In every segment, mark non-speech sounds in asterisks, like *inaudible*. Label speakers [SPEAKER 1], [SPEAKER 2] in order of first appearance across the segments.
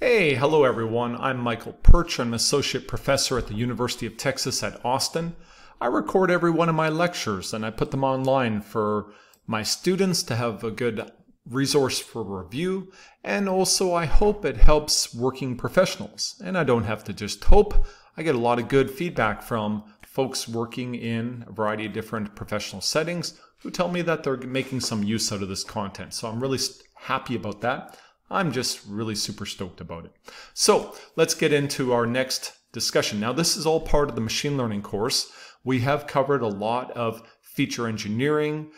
[SPEAKER 1] Hey, hello everyone. I'm Michael Pyrcz. I'm Associate Professor at the University of Texas at Austin. I record every one of my lectures and I put them online for my students to have a good resource for review. And also, I hope it helps working professionals. And I don't have to just hope, I get a lot of good feedback from folks working in a variety of different professional settings who tell me that they're making some use out of this content. So I'm really happy about that. I'm just really super stoked about it. So let's get into our next discussion. Now, this is all part of the machine learning course. We have covered a lot of feature engineering,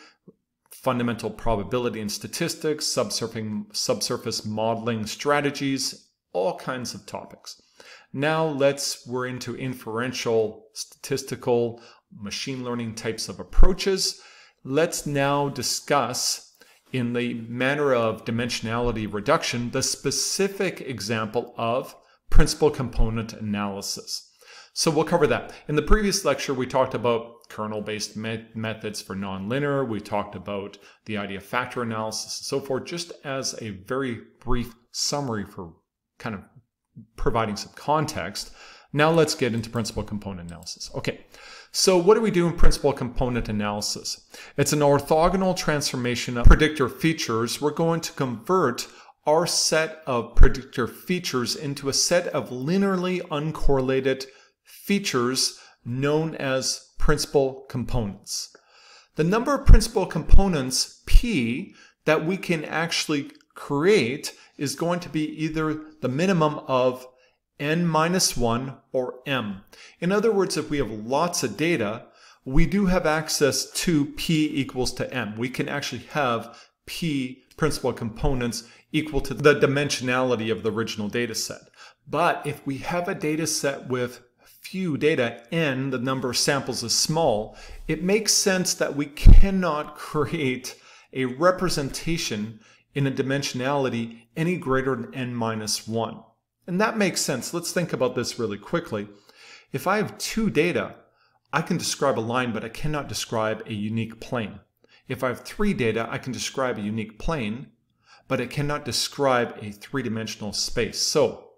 [SPEAKER 1] fundamental probability and statistics, subsurface modeling strategies, all kinds of topics. Now let's, we're into inferential, statistical, machine learning types of approaches. Let's now discuss in the manner of dimensionality reduction, the specific example of principal component analysis. So we'll cover that. In the previous lecture, we talked about kernel-based me methods for nonlinear. We talked about the idea of factor analysis and so forth, just as a very brief summary for kind of providing some context. Now let's get into principal component analysis. Okay, so what do we do in principal component analysis? It's an orthogonal transformation of predictor features. We're going to convert our set of predictor features into a set of linearly uncorrelated features known as principal components. The number of principal components, P, that we can actually create is going to be either the minimum of n minus 1 or m. In other words, if we have lots of data, we do have access to p equals to m. We can actually have p principal components equal to the dimensionality of the original data set. But if we have a data set with few data, n, the number of samples is small, it makes sense that we cannot *laughs* create a representation in a dimensionality any greater than n minus 1. And that makes sense. Let's think about this really quickly. If I have two data, I can describe a line, but I cannot describe a unique plane. If I have three data, I can describe a unique plane, but it cannot describe a three-dimensional space. So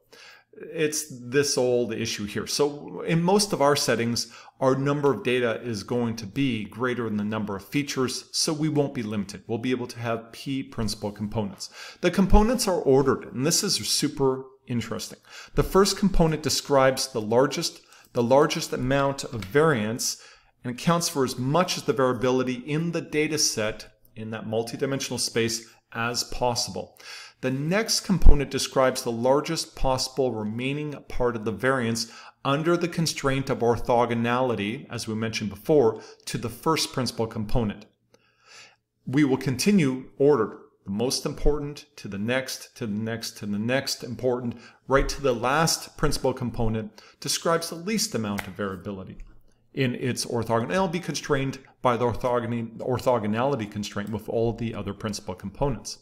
[SPEAKER 1] it's this old issue here. So in most of our settings, our number of data is going to be greater than the number of features, so we won't be limited. We'll be able to have P principal components. The components are ordered, and this is super interesting. The first component describes the largest, the largest amount of variance and accounts for as much of the variability in the data set in that multidimensional space as possible. The next component describes the largest possible remaining part of the variance under the constraint of orthogonality, as we mentioned before, to the first principal component. We will continue ordered the most important to the next, to the next, to the next important, right to the last principal component describes the least amount of variability in its orthogonality. It'll be constrained by the orthogonality constraint with all the other principal components.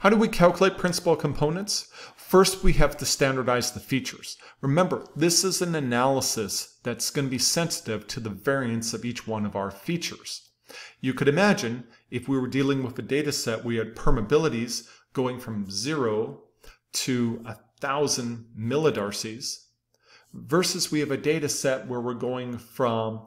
[SPEAKER 1] How do we calculate principal components? First, we have to standardize the features. Remember, this is an analysis that's going to be sensitive to the variance of each one of our features. You could imagine if we were dealing with a data set, we had permeabilities going from zero to a thousand millidarcies versus we have a data set where we're going from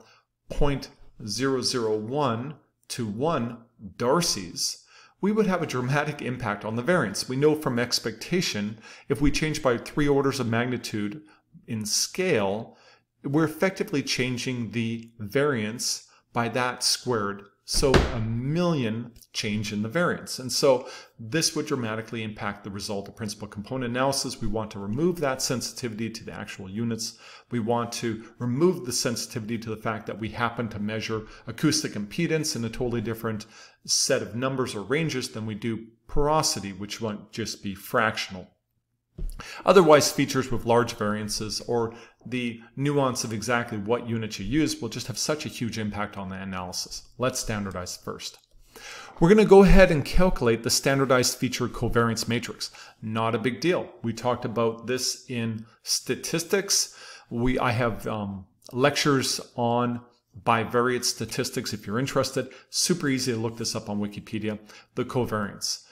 [SPEAKER 1] 0.001 to 1 darcies, we would have a dramatic impact on the variance. We know from expectation, if we change by three orders of magnitude in scale, we're effectively changing the variance by that squared so a million change in the variance. And so this would dramatically impact the result of principal component analysis. We want to remove that sensitivity to the actual units. We want to remove the sensitivity to the fact that we happen to measure acoustic impedance in a totally different set of numbers or ranges than we do porosity, which won't just be fractional. Otherwise, features with large variances or the nuance of exactly what units you use will just have such a huge impact on the analysis. Let's standardize first. We're going to go ahead and calculate the standardized feature covariance matrix. Not a big deal. We talked about this in statistics. We I have um, lectures on bivariate statistics if you're interested. Super easy to look this up on Wikipedia. The covariance.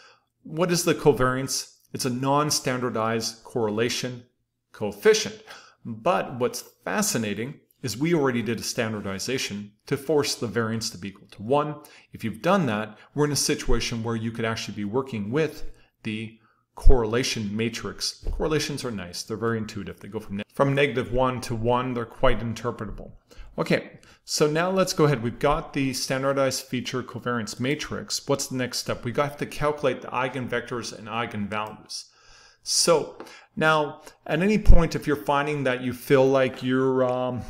[SPEAKER 1] What is the covariance? It's a non-standardized correlation coefficient. But what's fascinating is we already did a standardization to force the variance to be equal to 1. If you've done that, we're in a situation where you could actually be working with the correlation matrix. Correlations are nice. They're very intuitive. They go from, ne from negative 1 to 1. They're quite interpretable. Okay, so now let's go ahead. We've got the standardized feature covariance matrix. What's the next step? We got to calculate the eigenvectors and eigenvalues. So now, at any point, if you're finding that you feel like you're um,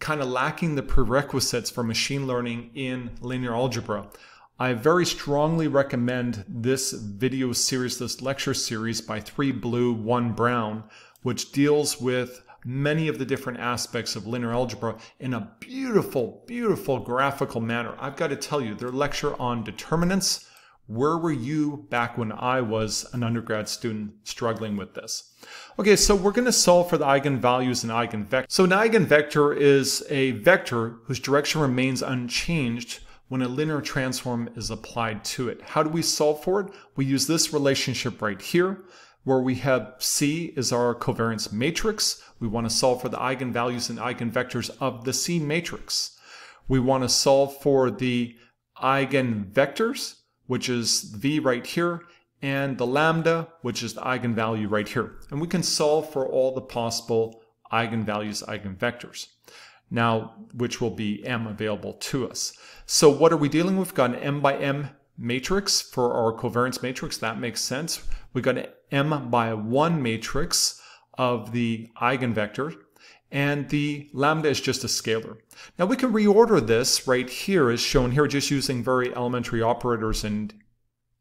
[SPEAKER 1] kind of lacking the prerequisites for machine learning in linear algebra, I very strongly recommend this video series, this lecture series by 3Blue1Brown, which deals with many of the different aspects of linear algebra in a beautiful, beautiful graphical manner. I've got to tell you, their lecture on determinants, where were you back when I was an undergrad student struggling with this? Okay, so we're going to solve for the eigenvalues and eigenvectors. So an eigenvector is a vector whose direction remains unchanged when a linear transform is applied to it. How do we solve for it? We use this relationship right here, where we have C is our covariance matrix. We want to solve for the eigenvalues and eigenvectors of the C matrix. We want to solve for the eigenvectors which is v right here, and the lambda, which is the eigenvalue right here. And we can solve for all the possible eigenvalues, eigenvectors. Now, which will be m available to us. So what are we dealing with? We've got an m by m matrix for our covariance matrix. That makes sense. We've got an m by 1 matrix of the eigenvector and the lambda is just a scalar. Now we can reorder this right here as shown here just using very elementary operators in,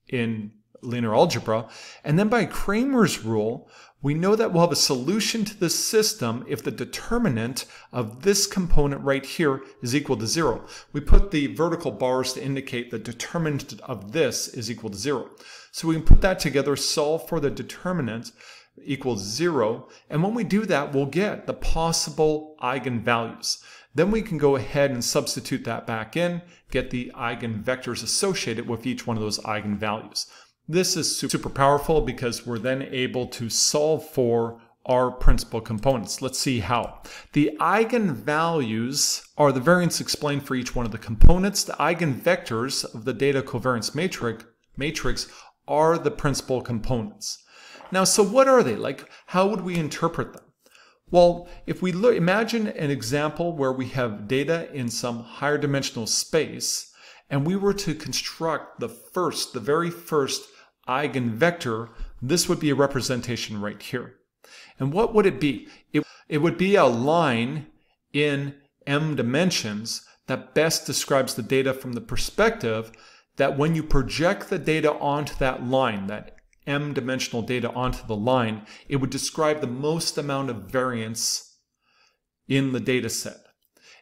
[SPEAKER 1] in linear algebra. And then by Cramer's rule, we know that we'll have a solution to this system if the determinant of this component right here is equal to zero. We put the vertical bars to indicate the determinant of this is equal to zero. So we can put that together, solve for the determinant, equals zero. And when we do that, we'll get the possible eigenvalues. Then we can go ahead and substitute that back in, get the eigenvectors associated with each one of those eigenvalues. This is super powerful because we're then able to solve for our principal components. Let's see how. The eigenvalues are the variance explained for each one of the components. The eigenvectors of the data covariance matrix, matrix are the principal components. Now, so what are they? Like, how would we interpret them? Well, if we look, imagine an example where we have data in some higher dimensional space, and we were to construct the first, the very first eigenvector, this would be a representation right here. And what would it be? It, it would be a line in m dimensions that best describes the data from the perspective that when you project the data onto that line, that m dimensional data onto the line, it would describe the most amount of variance in the data set.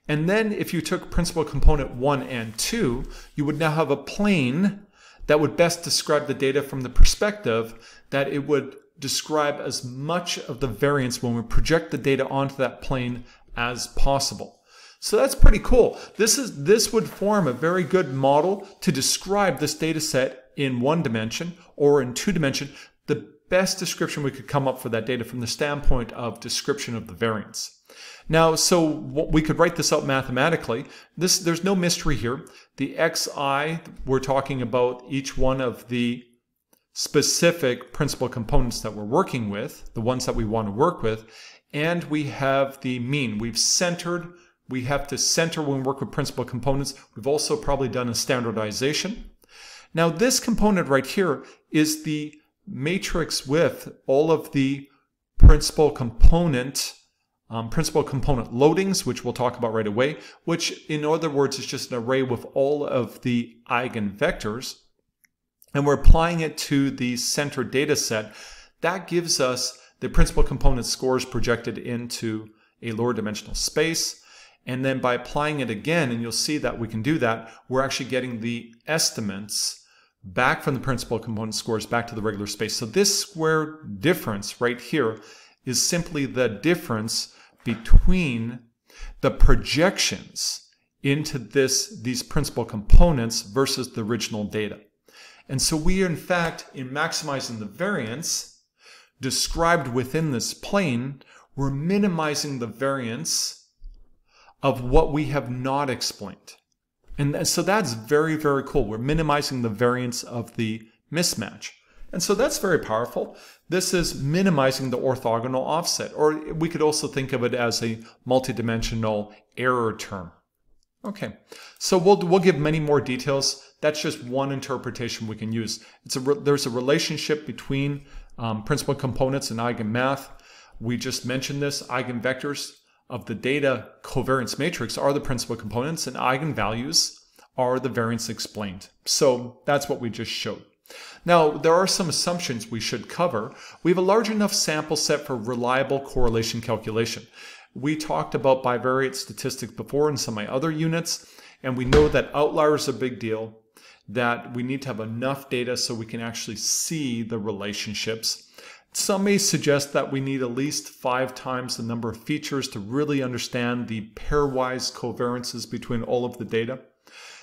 [SPEAKER 1] And then if you took principal component 1 and 2, you would now have a plane that would best describe the data from the perspective that it would describe as much of the variance when we project the data onto that plane as possible. So that's pretty cool. This is this would form a very good model to describe this data set in one dimension or in two dimension, the best description we could come up for that data from the standpoint of description of the variance. Now, so we could write this out mathematically. This, there's no mystery here. The xi, we're talking about each one of the specific principal components that we're working with, the ones that we want to work with, and we have the mean. We've centered, we have to center when we work with principal components. We've also probably done a standardization. Now this component right here is the matrix with all of the principal component um, principal component loadings, which we'll talk about right away, which in other words is just an array with all of the eigenvectors. And we're applying it to the center data set. That gives us the principal component scores projected into a lower dimensional space. And then by applying it again, and you'll see that we can do that, we're actually getting the estimates back from the principal component scores back to the regular space. So this square difference right here is simply the difference between the projections into this these principal components versus the original data. And so we, are in fact, in maximizing the variance described within this plane, we're minimizing the variance of what we have not explained. And so that's very, very cool. We're minimizing the variance of the mismatch. And so that's very powerful. This is minimizing the orthogonal offset, or we could also think of it as a multidimensional error term. Okay, so we'll, we'll give many more details. That's just one interpretation we can use. It's a there's a relationship between um, principal components and eigenmath. We just mentioned this. Eigenvectors of the data covariance matrix are the principal components and eigenvalues are the variance explained. So that's what we just showed. Now, there are some assumptions we should cover. We have a large enough sample set for reliable correlation calculation. We talked about bivariate statistics before in some of my other units, and we know that outliers are a big deal, that we need to have enough data so we can actually see the relationships. Some may suggest that we need at least five times the number of features to really understand the pairwise covariances between all of the data,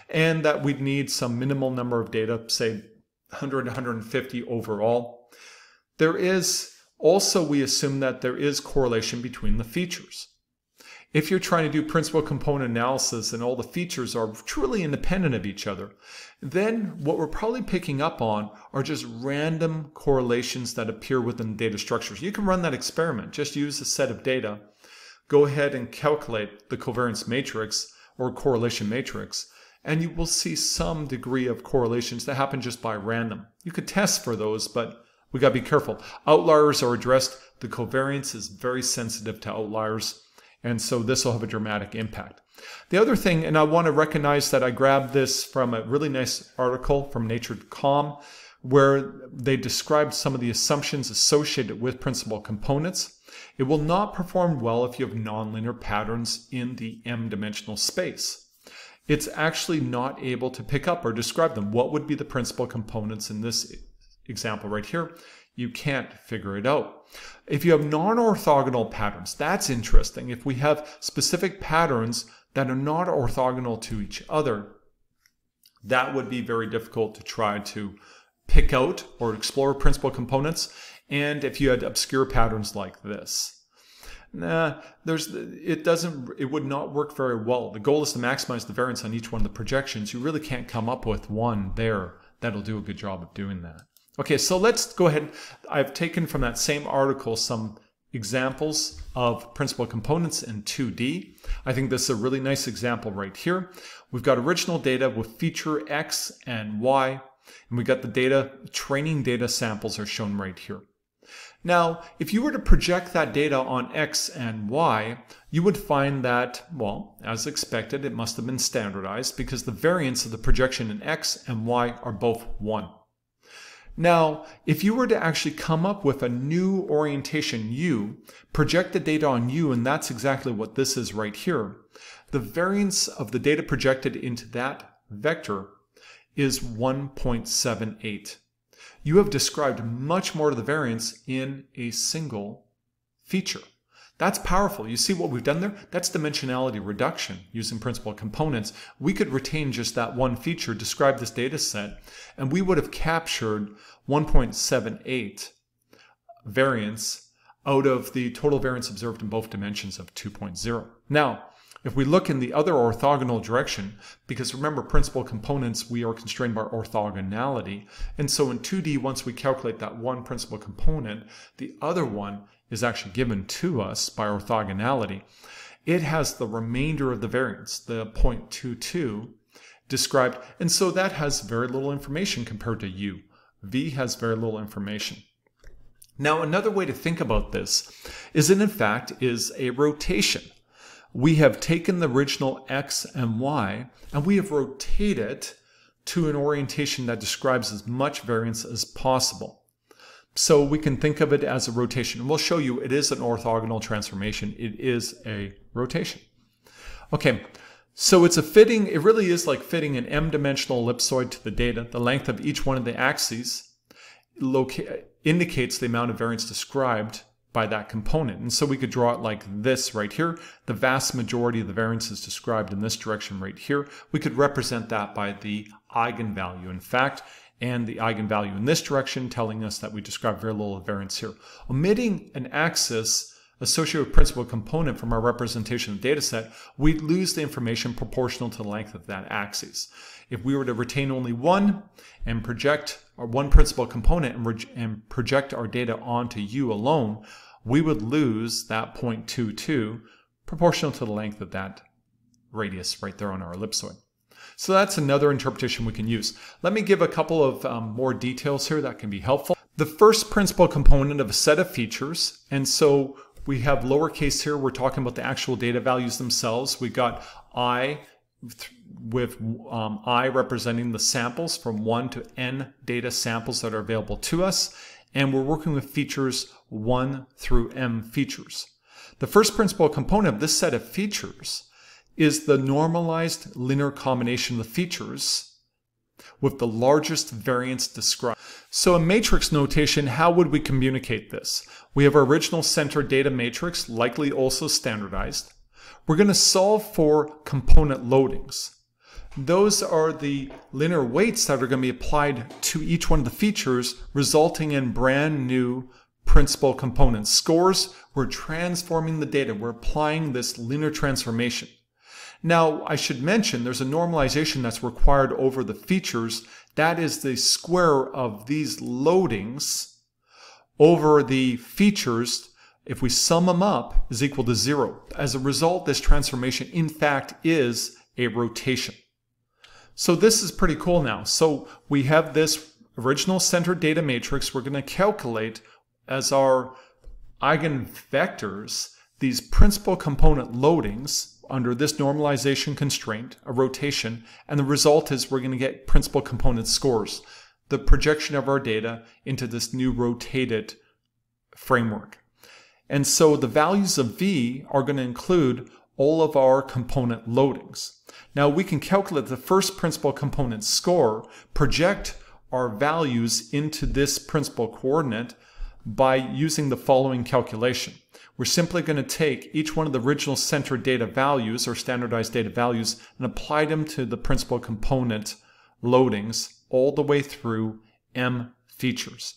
[SPEAKER 1] and that we'd need some minimal number of data, say 100, 150 overall. There is also, we assume that there is correlation between the features. If you're trying to do principal component analysis and all the features are truly independent of each other, then what we're probably picking up on are just random correlations that appear within data structures. You can run that experiment. Just use a set of data, go ahead and calculate the covariance matrix or correlation matrix, and you will see some degree of correlations that happen just by random. You could test for those, but we got to be careful. Outliers are addressed. The covariance is very sensitive to outliers, and so this will have a dramatic impact. The other thing, and I want to recognize that I grabbed this from a really nice article from Nature.com where they described some of the assumptions associated with principal components. It will not perform well if you have nonlinear patterns in the m-dimensional space it's actually not able to pick up or describe them. What would be the principal components in this example right here? You can't figure it out. If you have non-orthogonal patterns, that's interesting. If we have specific patterns that are not orthogonal to each other, that would be very difficult to try to pick out or explore principal components. And if you had obscure patterns like this nah, there's it doesn't it would not work very well. The goal is to maximize the variance on each one of the projections. You really can't come up with one there that'll do a good job of doing that. Okay, so let's go ahead. I've taken from that same article some examples of principal components in 2D. I think this is a really nice example right here. We've got original data with feature X and Y, and we got the data, training data samples are shown right here. Now, if you were to project that data on X and Y, you would find that, well, as expected, it must have been standardized because the variance of the projection in X and Y are both 1. Now, if you were to actually come up with a new orientation U, project the data on U, and that's exactly what this is right here, the variance of the data projected into that vector is 1.78 you have described much more of the variance in a single feature. That's powerful. You see what we've done there? That's dimensionality reduction using principal components. We could retain just that one feature, describe this data set, and we would have captured 1.78 variance out of the total variance observed in both dimensions of 2.0. Now, if we look in the other orthogonal direction, because remember principal components, we are constrained by orthogonality. And so in 2D, once we calculate that one principal component, the other one is actually given to us by orthogonality. It has the remainder of the variance, the 0.22 described. And so that has very little information compared to U. V has very little information. Now, another way to think about this is it in fact is a rotation we have taken the original x and y and we have rotated it to an orientation that describes as much variance as possible. So we can think of it as a rotation. We'll show you it is an orthogonal transformation. It is a rotation. Okay, so it's a fitting, it really is like fitting an m-dimensional ellipsoid to the data. The length of each one of the axes indicates the amount of variance described by that component. And so we could draw it like this right here. The vast majority of the variance is described in this direction right here. We could represent that by the eigenvalue. In fact, and the eigenvalue in this direction, telling us that we describe very little variance here. Omitting an axis associated with principal component from our representation of the data set, we'd lose the information proportional to the length of that axis. If we were to retain only one and project our one principal component and, and project our data onto U alone, we would lose that 0.22 proportional to the length of that radius right there on our ellipsoid. So that's another interpretation we can use. Let me give a couple of um, more details here that can be helpful. The first principal component of a set of features, and so we have lowercase here, we're talking about the actual data values themselves. We got i with um, i representing the samples from 1 to n data samples that are available to us, and we're working with features 1 through m features. The first principal component of this set of features is the normalized linear combination of the features with the largest variance described. So in matrix notation, how would we communicate this? We have our original center data matrix, likely also standardized. We're going to solve for component loadings. Those are the linear weights that are going to be applied to each one of the features, resulting in brand new principal components. Scores, we're transforming the data. We're applying this linear transformation. Now, I should mention there's a normalization that's required over the features. That is the square of these loadings over the features. If we sum them up is equal to zero. As a result, this transformation in fact is a rotation. So this is pretty cool now. So we have this original center data matrix. We're going to calculate as our eigenvectors these principal component loadings under this normalization constraint, a rotation, and the result is we're going to get principal component scores, the projection of our data into this new rotated framework. And so the values of V are going to include all of our component loadings. Now we can calculate the first principal component score, project our values into this principal coordinate by using the following calculation. We're simply going to take each one of the original center data values or standardized data values and apply them to the principal component loadings all the way through M features.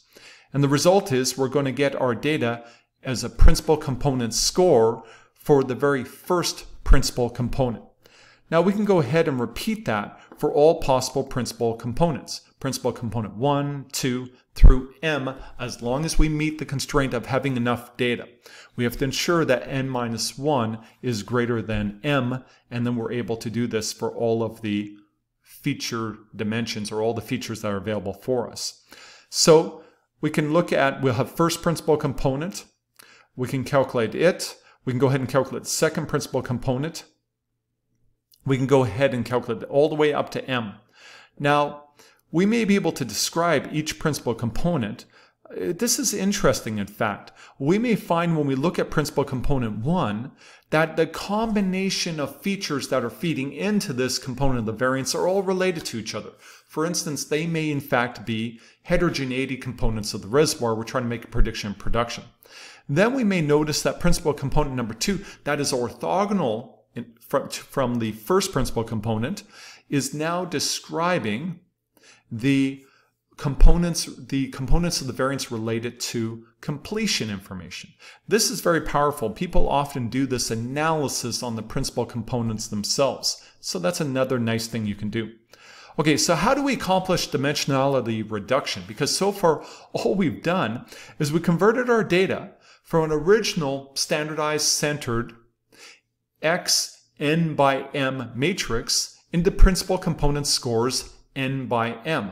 [SPEAKER 1] And the result is we're going to get our data as a principal component score for the very first principal component. Now we can go ahead and repeat that for all possible principal components. Principal component 1, 2, through m as long as we meet the constraint of having enough data. We have to ensure that n minus 1 is greater than m, and then we're able to do this for all of the feature dimensions or all the features that are available for us. So we can look at, we'll have first principal component, we can calculate it, we can go ahead and calculate second principal component, we can go ahead and calculate all the way up to m. Now, we may be able to describe each principal component. Uh, this is interesting, in fact. We may find when we look at principal component 1 that the combination of features that are feeding into this component of the variance are all related to each other. For instance, they may in fact be heterogeneity components of the reservoir. We're trying to make a prediction of production. Then we may notice that principal component number 2, that is orthogonal from, from the first principal component, is now describing the components, the components of the variance related to completion information. This is very powerful. People often do this analysis on the principal components themselves. So that's another nice thing you can do. Okay, so how do we accomplish dimensionality reduction? Because so far, all we've done is we converted our data from an original standardized centered x n by m matrix into principal component scores n by m.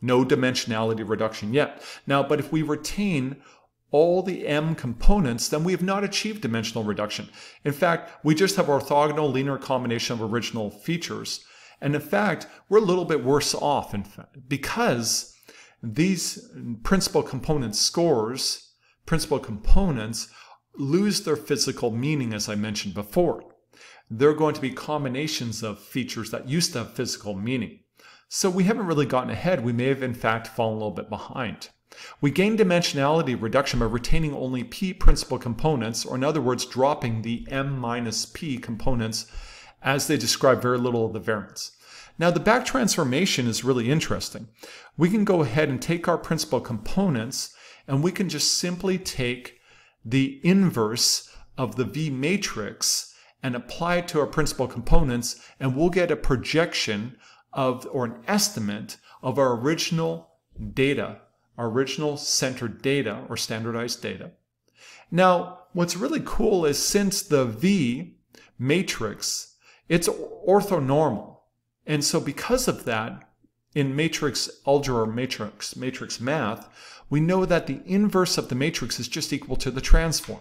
[SPEAKER 1] No dimensionality reduction yet. Now, but if we retain all the m components, then we have not achieved dimensional reduction. In fact, we just have orthogonal linear combination of original features. And in fact, we're a little bit worse off in fact, because these principal component scores, principal components, lose their physical meaning as I mentioned before. They're going to be combinations of features that used to have physical meaning. So we haven't really gotten ahead. We may have in fact fallen a little bit behind. We gain dimensionality reduction by retaining only p principal components, or in other words, dropping the m minus p components as they describe very little of the variance. Now the back transformation is really interesting. We can go ahead and take our principal components and we can just simply take the inverse of the V matrix and apply it to our principal components and we'll get a projection of or an estimate of our original data, our original centered data or standardized data. Now, what's really cool is since the V matrix, it's orthonormal. And so because of that, in matrix algebra or matrix, matrix math, we know that the inverse of the matrix is just equal to the transform.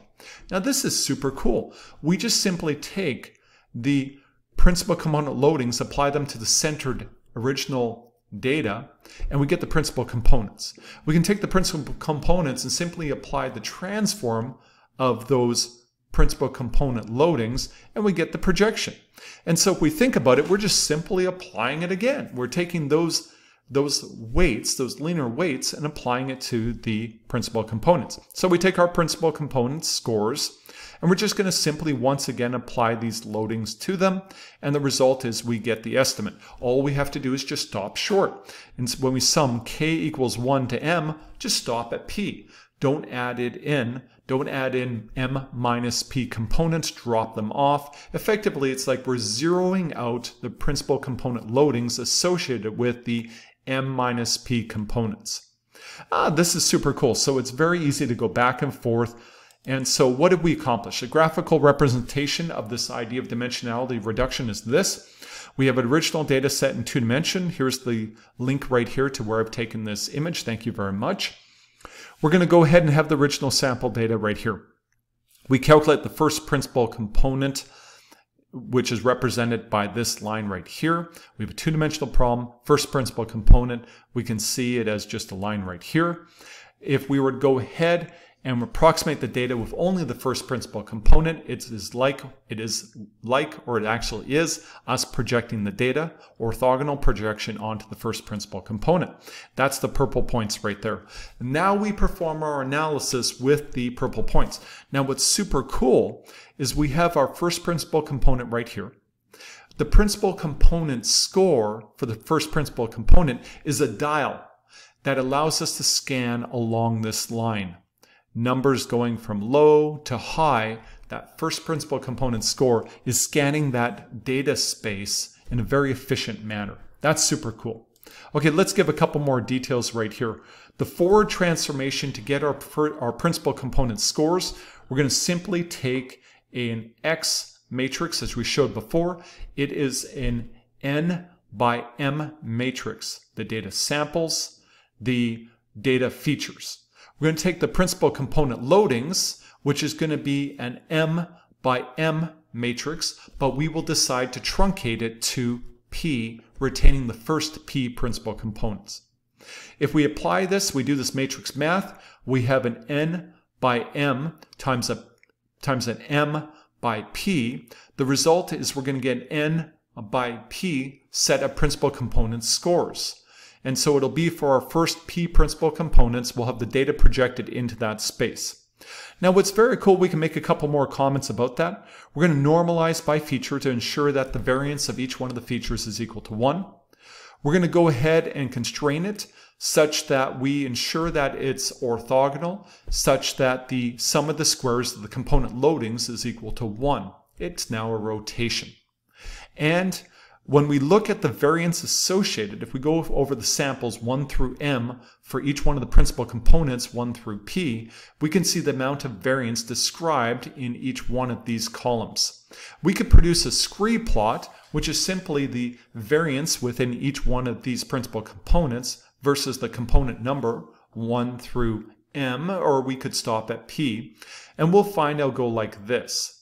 [SPEAKER 1] Now this is super cool. We just simply take the principal component loadings, apply them to the centered original data, and we get the principal components. We can take the principal components and simply apply the transform of those principal component loadings and we get the projection. And so if we think about it, we're just simply applying it again. We're taking those, those weights, those linear weights, and applying it to the principal components. So we take our principal components scores and we're just going to simply once again apply these loadings to them. And the result is we get the estimate. All we have to do is just stop short. And when we sum k equals 1 to m, just stop at p. Don't add it in don't add in m minus p components, drop them off. Effectively, it's like we're zeroing out the principal component loadings associated with the m minus p components. Ah, this is super cool. So it's very easy to go back and forth. And so what did we accomplish? A graphical representation of this idea of dimensionality reduction is this. We have an original data set in two dimension. Here's the link right here to where I've taken this image. Thank you very much. We're going to go ahead and have the original sample data right here. We calculate the first principal component, which is represented by this line right here. We have a two-dimensional problem, first principal component. We can see it as just a line right here. If we were to go ahead and approximate the data with only the first principal component. It is like it is like or it actually is us projecting the data, orthogonal projection onto the first principal component. That's the purple points right there. Now we perform our analysis with the purple points. Now what's super cool is we have our first principal component right here. The principal component score for the first principal component is a dial that allows us to scan along this line numbers going from low to high, that first principal component score is scanning that data space in a very efficient manner. That's super cool. Okay, let's give a couple more details right here. The forward transformation to get our, our principal component scores, we're going to simply take an X matrix as we showed before. It is an N by M matrix. The data samples, the data features. We're going to take the principal component loadings, which is going to be an M by M matrix, but we will decide to truncate it to P, retaining the first P principal components. If we apply this, we do this matrix math, we have an N by M times, a, times an M by P. The result is we're going to get an N by P set of principal component scores. And so it'll be for our first P principal components, we'll have the data projected into that space. Now what's very cool, we can make a couple more comments about that. We're going to normalize by feature to ensure that the variance of each one of the features is equal to 1. We're going to go ahead and constrain it such that we ensure that it's orthogonal, such that the sum of the squares of the component loadings is equal to 1. It's now a rotation. And when we look at the variance associated, if we go over the samples 1 through m for each one of the principal components 1 through p, we can see the amount of variance described in each one of these columns. We could produce a scree plot, which is simply the variance within each one of these principal components versus the component number 1 through m, or we could stop at p, and we'll find it'll go like this.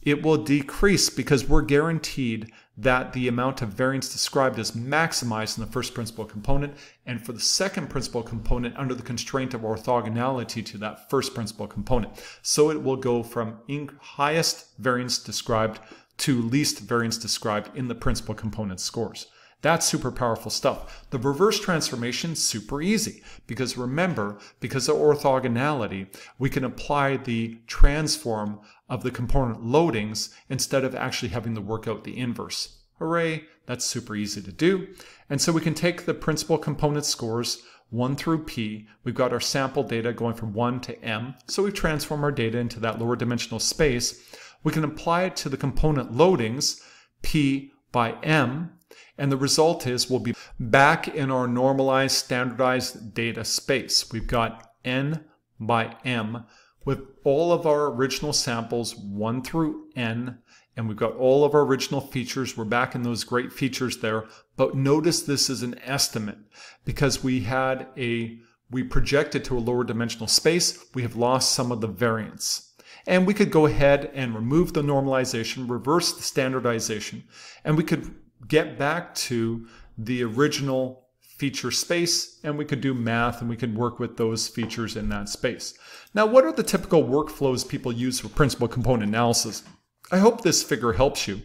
[SPEAKER 1] It will decrease because we're guaranteed that the amount of variance described is maximized in the first principal component, and for the second principal component under the constraint of orthogonality to that first principal component. So it will go from highest variance described to least variance described in the principal component scores. That's super powerful stuff. The reverse transformation super easy because remember, because of orthogonality, we can apply the transform of the component loadings instead of actually having to work out the inverse. Hooray, that's super easy to do. And so we can take the principal component scores 1 through p. We've got our sample data going from 1 to m. So we transform our data into that lower dimensional space. We can apply it to the component loadings, p by m, and the result is we'll be back in our normalized standardized data space. We've got n by m with all of our original samples 1 through n and we've got all of our original features. We're back in those great features there. But notice this is an estimate because we had a, we projected to a lower dimensional space. We have lost some of the variance. And we could go ahead and remove the normalization, reverse the standardization, and we could get back to the original feature space and we could do math and we could work with those features in that space. Now, what are the typical workflows people use for principal component analysis? I hope this figure helps you.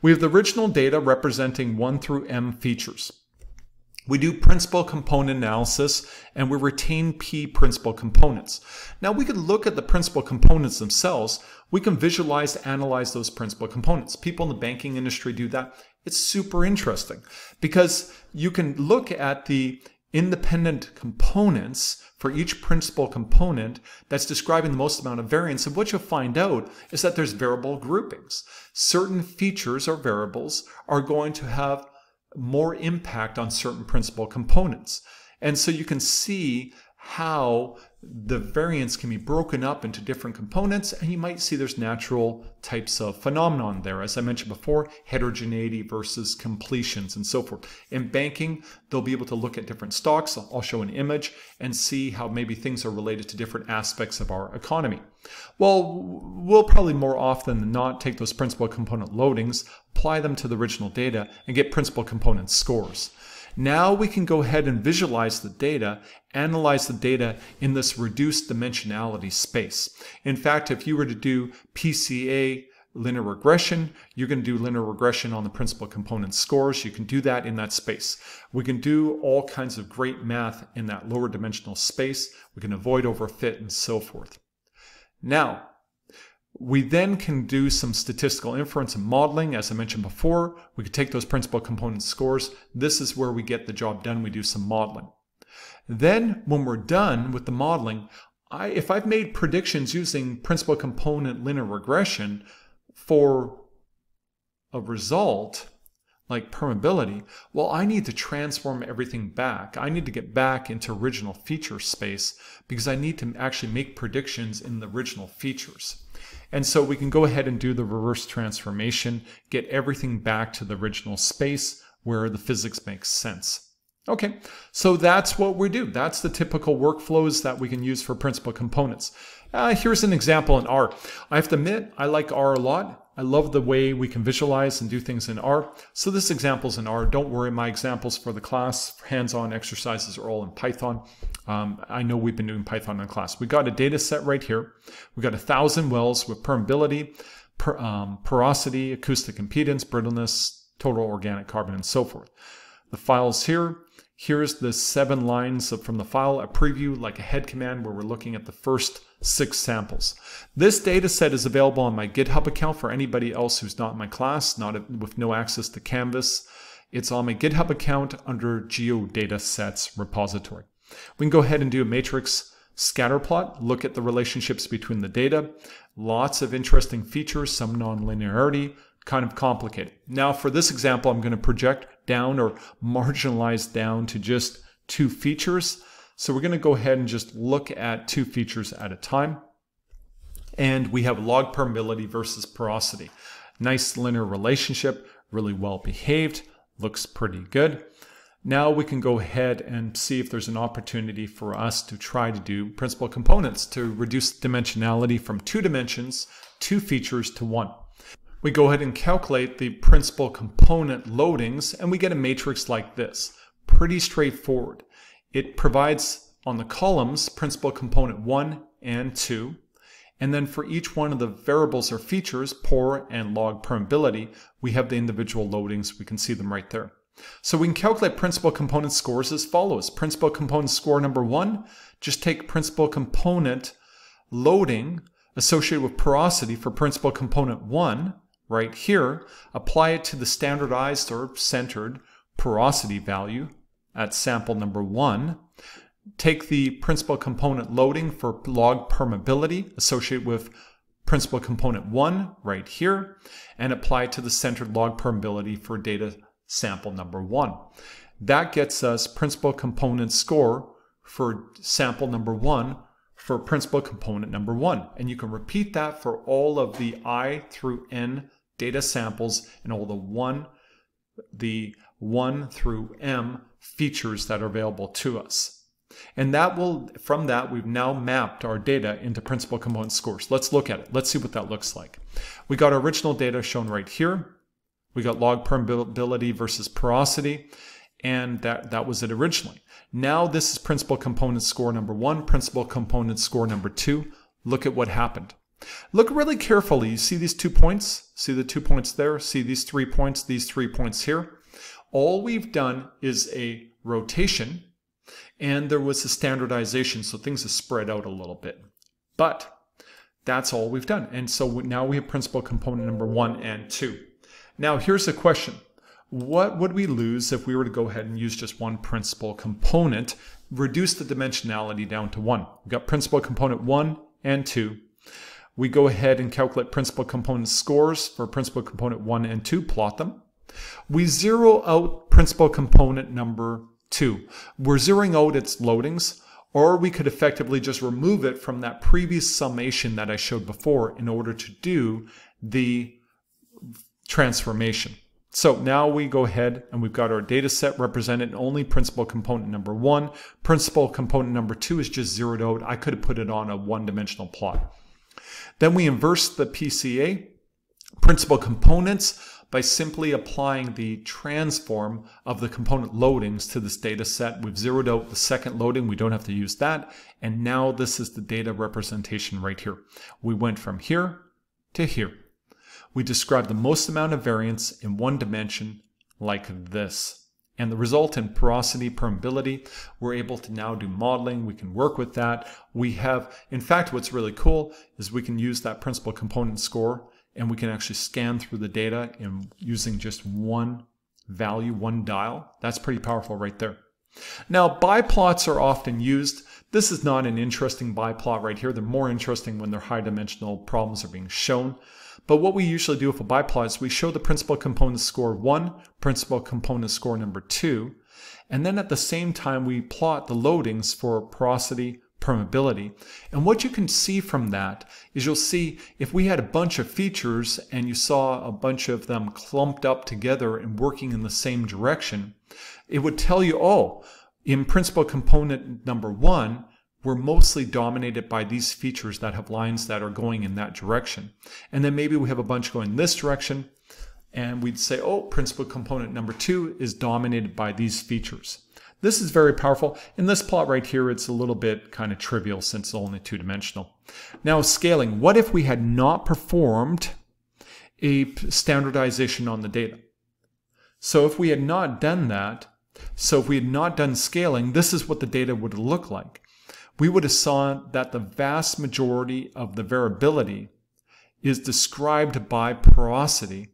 [SPEAKER 1] We have the original data representing 1 through m features. We do principal component analysis and we retain P principal components. Now we could look at the principal components themselves. We can visualize, analyze those principal components. People in the banking industry do that. It's super interesting because you can look at the independent components for each principal component that's describing the most amount of variance. And what you'll find out is that there's variable groupings. Certain features or variables are going to have more impact on certain principal components. And so you can see how the variance can be broken up into different components and you might see there's natural types of phenomenon there. As i mentioned before heterogeneity versus completions and so forth. In banking they'll be able to look at different stocks. I'll show an image and see how maybe things are related to different aspects of our economy. Well we'll probably more often than not take those principal component loadings apply them to the original data and get principal component scores now we can go ahead and visualize the data, analyze the data in this reduced dimensionality space. In fact, if you were to do PCA linear regression, you're going to do linear regression on the principal component scores. You can do that in that space. We can do all kinds of great math in that lower dimensional space. We can avoid overfit and so forth. Now, we then can do some statistical inference and modeling. As I mentioned before, we could take those principal component scores. This is where we get the job done. We do some modeling. Then when we're done with the modeling, I, if I've made predictions using principal component linear regression for a result, like permeability, well, I need to transform everything back. I need to get back into original feature space because I need to actually make predictions in the original features. And so we can go ahead and do the reverse transformation, get everything back to the original space where the physics makes sense. Okay, so that's what we do. That's the typical workflows that we can use for principal components. Uh, here's an example in R. I have to admit, I like R a lot. I love the way we can visualize and do things in R. So this example's in R. Don't worry, my examples for the class, hands-on exercises are all in Python. Um, I know we've been doing Python in class. We got a data set right here. We got a thousand wells with permeability, per, um, porosity, acoustic impedance, brittleness, total organic carbon, and so forth. The files here, Here's the seven lines from the file, a preview like a head command where we're looking at the first six samples. This data set is available on my GitHub account for anybody else who's not in my class, not with no access to Canvas. It's on my GitHub account under GeoDataSets repository. We can go ahead and do a matrix scatter plot, look at the relationships between the data. Lots of interesting features, some nonlinearity, kind of complicated. Now for this example, I'm going to project down or marginalize down to just two features. So we're going to go ahead and just look at two features at a time. And we have log permeability versus porosity. Nice linear relationship, really well behaved, looks pretty good. Now we can go ahead and see if there's an opportunity for us to try to do principal components to reduce dimensionality from two dimensions, two features to one. We go ahead and calculate the principal component loadings and we get a matrix like this. Pretty straightforward. It provides on the columns principal component 1 and 2. And then for each one of the variables or features, pore and log permeability, we have the individual loadings. We can see them right there. So we can calculate principal component scores as follows. Principal component score number one, just take principal component loading associated with porosity for principal component one, right here, apply it to the standardized or centered porosity value at sample number one, take the principal component loading for log permeability associated with principal component 1 right here and apply to the centered log permeability for data sample number 1. That gets us principal component score for sample number 1 for principal component number 1. And you can repeat that for all of the i through n data samples and all the 1 the 1 through m features that are available to us. And that will, from that, we've now mapped our data into principal component scores. Let's look at it. Let's see what that looks like. We got original data shown right here. We got log permeability versus porosity, and that, that was it originally. Now this is principal component score number one, principal component score number two. Look at what happened. Look really carefully. You see these two points? See the two points there? See these three points, these three points here? All we've done is a rotation and there was a standardization, so things have spread out a little bit. But that's all we've done. And so now we have principal component number one and two. Now here's a question. What would we lose if we were to go ahead and use just one principal component, reduce the dimensionality down to one? We've got principal component one and two. We go ahead and calculate principal component scores for principal component one and two, plot them. We zero out principal component number Two, we're zeroing out its loadings, or we could effectively just remove it from that previous summation that I showed before in order to do the transformation. So now we go ahead and we've got our data set represented in only principal component number one. Principal component number two is just zeroed out. I could have put it on a one-dimensional plot. Then we inverse the PCA. Principal components by simply applying the transform of the component loadings to this data set. We've zeroed out the second loading. We don't have to use that. And now this is the data representation right here. We went from here to here. We described the most amount of variance in one dimension like this. And the result in porosity, permeability, we're able to now do modeling. We can work with that. We have, in fact, what's really cool is we can use that principal component score and we can actually scan through the data in using just one value, one dial. That's pretty powerful right there. Now, biplots are often used. This is not an interesting biplot right here. They're more interesting when their high dimensional problems are being shown. But what we usually do with a biplot is we show the principal component score one, principal component score number two, and then at the same time we plot the loadings for porosity, permeability. And what you can see from that is you'll see if we had a bunch of features and you saw a bunch of them clumped up together and working in the same direction, it would tell you, oh, in principal component number one, we're mostly dominated by these features that have lines that are going in that direction. And then maybe we have a bunch going this direction, and we'd say, oh, principal component number two is dominated by these features. This is very powerful. In this plot right here, it's a little bit kind of trivial since it's only two-dimensional. Now scaling, what if we had not performed a standardization on the data? So if we had not done that, so if we had not done scaling, this is what the data would look like. We would have saw that the vast majority of the variability is described by porosity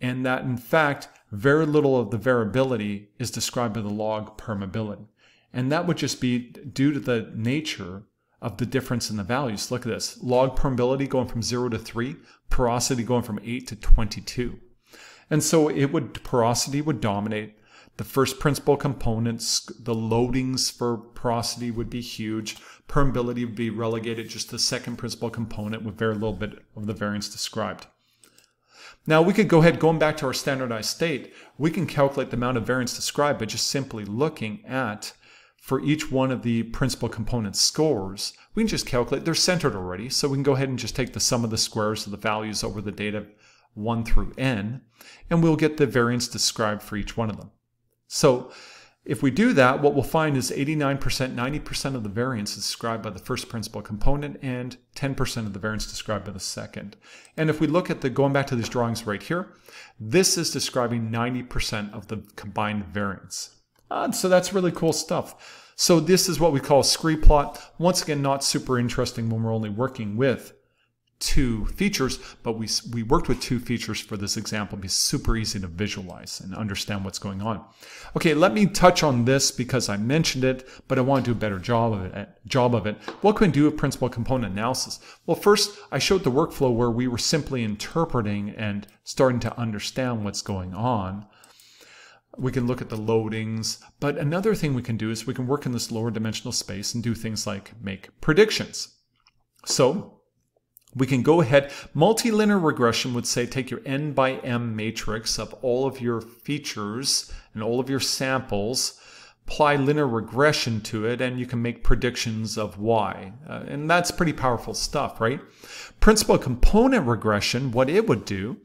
[SPEAKER 1] and that in fact very little of the variability is described by the log permeability. And that would just be due to the nature of the difference in the values. Look at this. Log permeability going from 0 to 3, porosity going from 8 to 22. And so it would porosity would dominate. The first principal components, the loadings for porosity would be huge. Permeability would be relegated just to the second principal component with very little bit of the variance described. Now we could go ahead, going back to our standardized state, we can calculate the amount of variance described by just simply looking at, for each one of the principal component scores, we can just calculate, they're centered already, so we can go ahead and just take the sum of the squares of the values over the data 1 through n, and we'll get the variance described for each one of them. So if we do that, what we'll find is 89%, 90% of the variance is described by the first principal component and 10% of the variance described by the second. And if we look at the, going back to these drawings right here, this is describing 90% of the combined variance. Uh, so that's really cool stuff. So this is what we call a scree plot. Once again, not super interesting when we're only working with two features, but we, we worked with two features for this example It'd be super easy to visualize and understand what's going on. Okay, let me touch on this because I mentioned it, but I want to do a better job of it. Eh, job of it. What can we do with principal component analysis? Well, first, I showed the workflow where we were simply interpreting and starting to understand what's going on. We can look at the loadings, but another thing we can do is we can work in this lower dimensional space and do things like make predictions. So we can go ahead. Multilinear regression would say take your n by m matrix of all of your features and all of your samples, apply linear regression to it, and you can make predictions of y. Uh, and that's pretty powerful stuff, right? Principal component regression, what it would do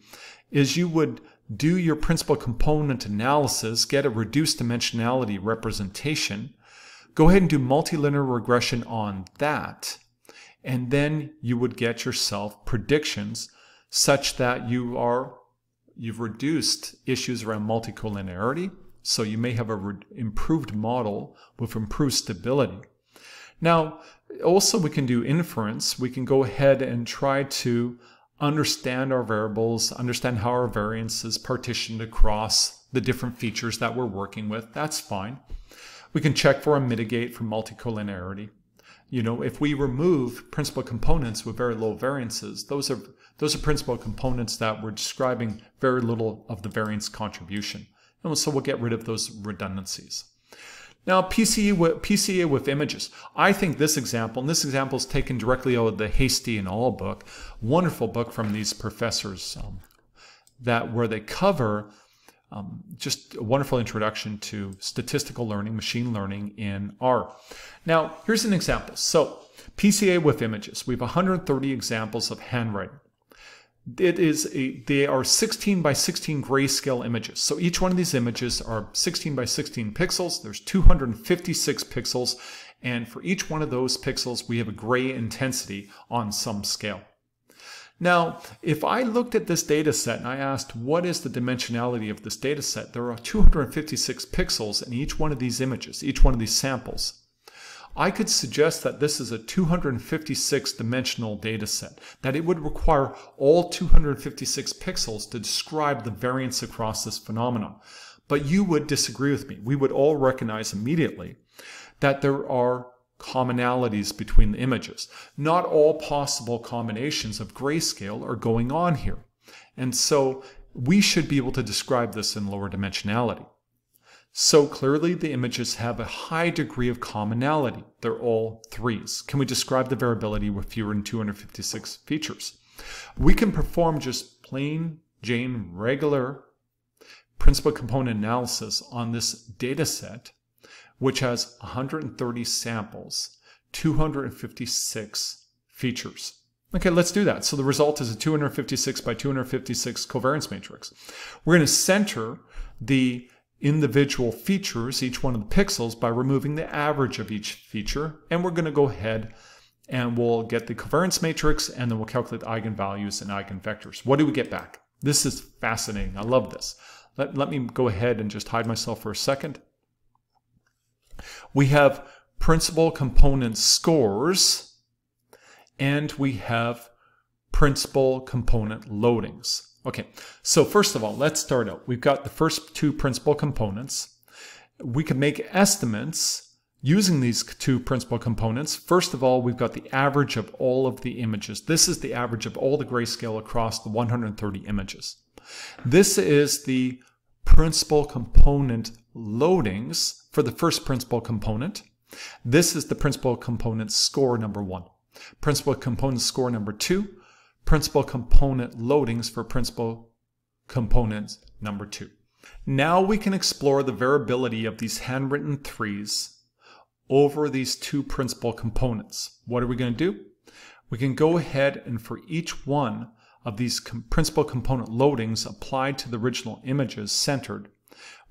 [SPEAKER 1] is you would do your principal component analysis, get a reduced dimensionality representation, go ahead and do multilinear regression on that and then you would get yourself predictions such that you are you've reduced issues around multicollinearity. So you may have a improved model with improved stability. Now also we can do inference. We can go ahead and try to understand our variables understand how our variance is partitioned across the different features that we're working with. That's fine. We can check for and mitigate for multicollinearity you know, if we remove principal components with very low variances, those are those are principal components that we're describing very little of the variance contribution. And so we'll get rid of those redundancies. Now, PCA with, PCA with images. I think this example, and this example is taken directly out of the Hastie and All book, wonderful book from these professors um, that where they cover um, just a wonderful introduction to statistical learning, machine learning in R. Now, here's an example. So, PCA with images. We have 130 examples of handwriting. It is a, they are 16 by 16 grayscale images. So each one of these images are 16 by 16 pixels. There's 256 pixels. And for each one of those pixels, we have a gray intensity on some scale. Now, if I looked at this data set and I asked what is the dimensionality of this data set, there are 256 pixels in each one of these images, each one of these samples. I could suggest that this is a 256 dimensional data set, that it would require all 256 pixels to describe the variance across this phenomenon. But you would disagree with me. We would all recognize immediately that there are commonalities between the images. Not all possible combinations of grayscale are going on here. And so we should be able to describe this in lower dimensionality. So clearly the images have a high degree of commonality. They're all threes. Can we describe the variability with fewer than 256 features? We can perform just plain Jane regular principal component analysis on this data set which has 130 samples, 256 features. Okay, let's do that. So the result is a 256 by 256 covariance matrix. We're going to center the individual features, each one of the pixels, by removing the average of each feature. And we're going to go ahead and we'll get the covariance matrix and then we'll calculate the eigenvalues and eigenvectors. What do we get back? This is fascinating. I love this. Let, let me go ahead and just hide myself for a second. We have principal component scores and we have principal component loadings. Okay, so first of all, let's start out. We've got the first two principal components. We can make estimates using these two principal components. First of all, we've got the average of all of the images. This is the average of all the grayscale across the 130 images. This is the principal component loadings for the first principal component. This is the principal component score number one. Principal component score number two, principal component loadings for principal components number two. Now we can explore the variability of these handwritten threes over these two principal components. What are we going to do? We can go ahead and for each one of these com principal component loadings applied to the original images centered,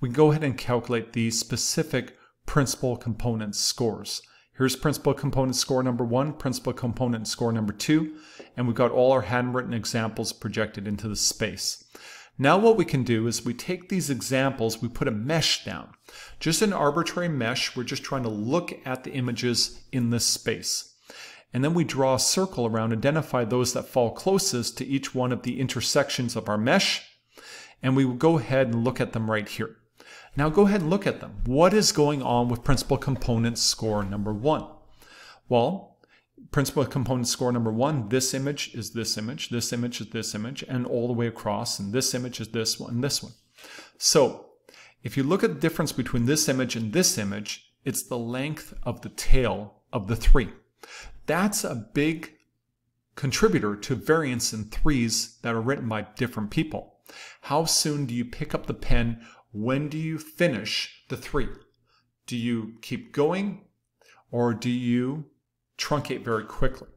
[SPEAKER 1] we can go ahead and calculate the specific principal component scores. Here's principal component score number one, principal component score number two, and we've got all our handwritten examples projected into the space. Now what we can do is we take these examples, we put a mesh down. Just an arbitrary mesh, we're just trying to look at the images in this space. and then we draw a circle around, identify those that fall closest to each one of the intersections of our mesh, and we will go ahead and look at them right here. Now go ahead and look at them. What is going on with principal component score number one? Well, principal component score number one, this image is this image, this image is this image, and all the way across, and this image is this one, this one. So if you look at the difference between this image and this image, it's the length of the tail of the three. That's a big contributor to variance in threes that are written by different people. How soon do you pick up the pen? When do you finish the three? Do you keep going or do you truncate very quickly?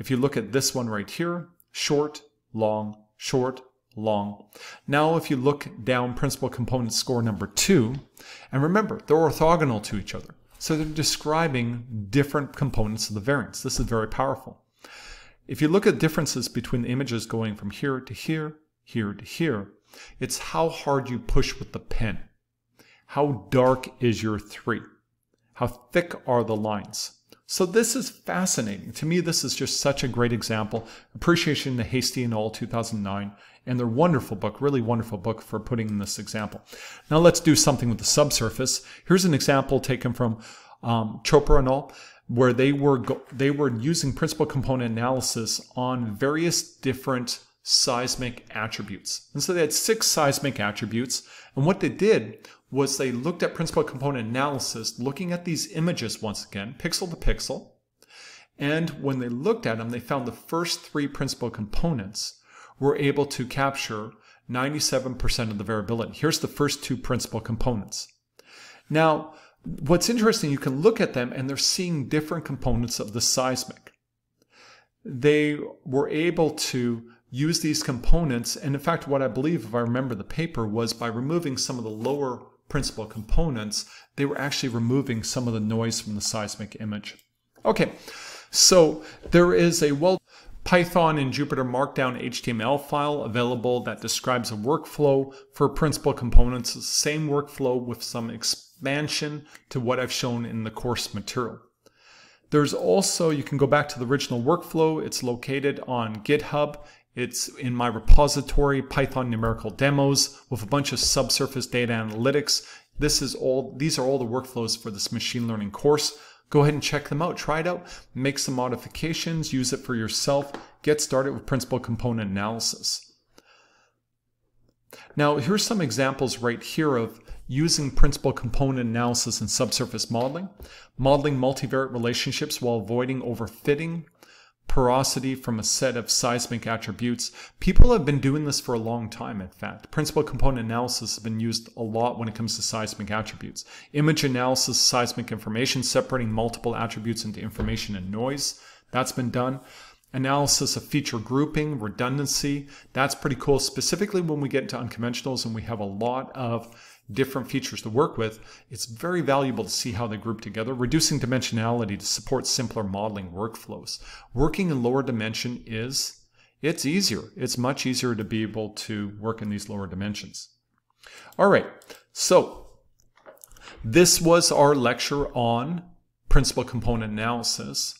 [SPEAKER 1] If you look at this one right here, short, long, short, long. Now, if you look down principal component score number two, and remember, they're orthogonal to each other. So they're describing different components of the variance. This is very powerful. If you look at differences between the images going from here to here, here to here, it's how hard you push with the pen. How dark is your three? How thick are the lines? So this is fascinating. To me, this is just such a great example. Appreciation the Hastie and All 2009 and their wonderful book, really wonderful book for putting in this example. Now let's do something with the subsurface. Here's an example taken from um, Chopra and all, where they were they were using principal component analysis on various different seismic attributes. And so they had six seismic attributes. And what they did was they looked at principal component analysis, looking at these images once again, pixel to pixel. And when they looked at them, they found the first three principal components were able to capture 97% of the variability. Here's the first two principal components. Now, what's interesting, you can look at them and they're seeing different components of the seismic. They were able to use these components, and in fact, what I believe, if I remember the paper, was by removing some of the lower principal components, they were actually removing some of the noise from the seismic image. Okay, so there is a well Python and Jupyter Markdown HTML file available that describes a workflow for principal components, same workflow with some expansion to what I've shown in the course material. There's also, you can go back to the original workflow. It's located on GitHub. It's in my repository, Python numerical demos with a bunch of subsurface data analytics. This is all, these are all the workflows for this machine learning course. Go ahead and check them out. Try it out, make some modifications, use it for yourself, get started with principal component analysis. Now, here's some examples right here of using principal component analysis in subsurface modeling, modeling multivariate relationships while avoiding overfitting, porosity from a set of seismic attributes. People have been doing this for a long time, in fact. Principal component analysis has been used a lot when it comes to seismic attributes. Image analysis, seismic information, separating multiple attributes into information and noise. That's been done. Analysis of feature grouping, redundancy. That's pretty cool, specifically when we get into unconventionals and we have a lot of different features to work with, it's very valuable to see how they group together, reducing dimensionality to support simpler modeling workflows. Working in lower dimension is, it's easier. It's much easier to be able to work in these lower dimensions. All right, so this was our lecture on principal component analysis.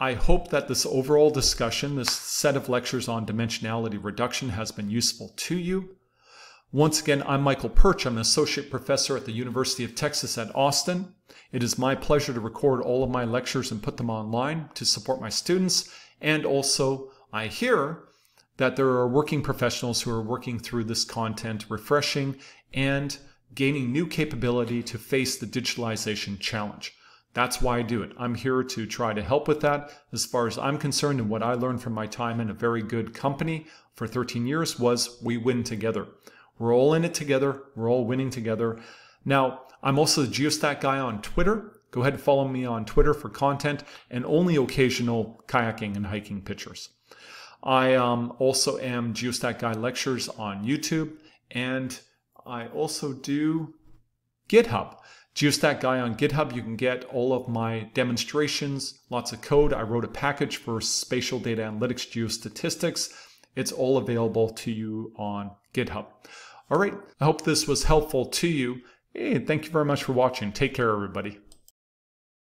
[SPEAKER 1] I hope that this overall discussion, this set of lectures on dimensionality reduction has been useful to you. Once again, I'm Michael Pyrcz. I'm an associate professor at the University of Texas at Austin. It is my pleasure to record all of my lectures and put them online to support my students. And also, I hear that there are working professionals who are working through this content, refreshing and gaining new capability to face the digitalization challenge. That's why I do it. I'm here to try to help with that. As far as I'm concerned and what I learned from my time in a very good company for 13 years was we win together. We're all in it together. We're all winning together. Now, I'm also the Geostat guy on Twitter. Go ahead and follow me on Twitter for content and only occasional kayaking and hiking pictures. I um, also am Geostat Guy lectures on YouTube, and I also do GitHub. Geostat Guy on GitHub, you can get all of my demonstrations, lots of code. I wrote a package for spatial data analytics geostatistics. It's all available to you on GitHub. All right, I hope this was helpful to you. Hey, thank you very much for watching. Take care, everybody.